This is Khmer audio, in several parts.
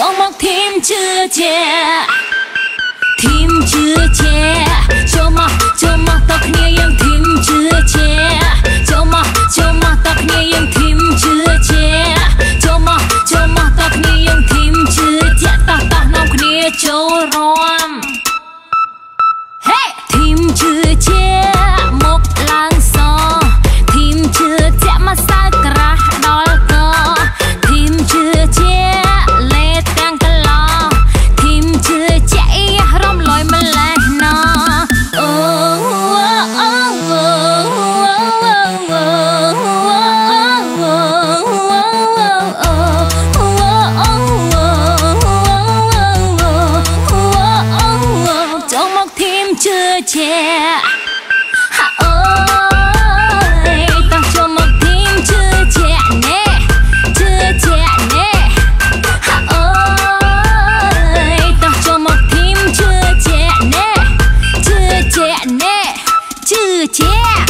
cho mắt thêm chưa chè thêm chưa chè. yeah Hà ơi cho một tim chưa trẻ nè, Chưa trẻ nè. Hà ơi Tặng cho một tim chưa trẻ nè, Chưa trẻ nè, Chưa trẻ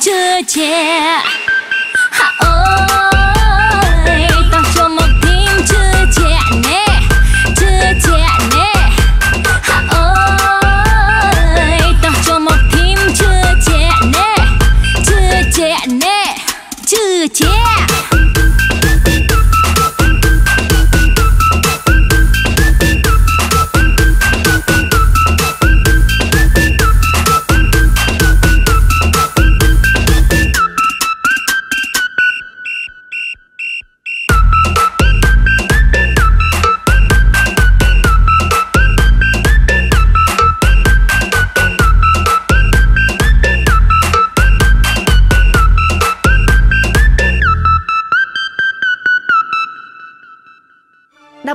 这街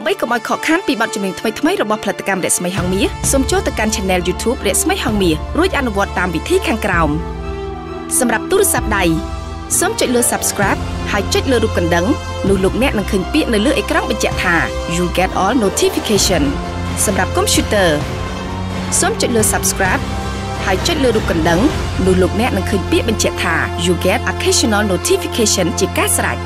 ដើម្បីកុំឲ្យខកខានពីបទចម្រៀងថ្មីៗរបស់ផលិតកម្មរស្មីហងមាសសូមចូលទៅកាន់ Channel YouTube រស្មីហងមាសរួចអនុវត្តតាមវិធីខាងក្រោមសម្រាប់ទូរស័ព្ទដៃសូមចុចលើ Subscribe ហើយចុចលើរូបកណ្ដឹងនោះលោកអ្នកនឹងឃើញពាក្យនៅលើអេក្រង់បញ្ជាក់ថា You get all notification សម្រាប់ Computer សូមចុចលើ Subscribe ហើយចុចលើរូបកណ្ដឹងនោះលោកអ្នកនឹងឃើញពាក្យបញ្ជាក់ថា You get occasional notification ជាការស្រេច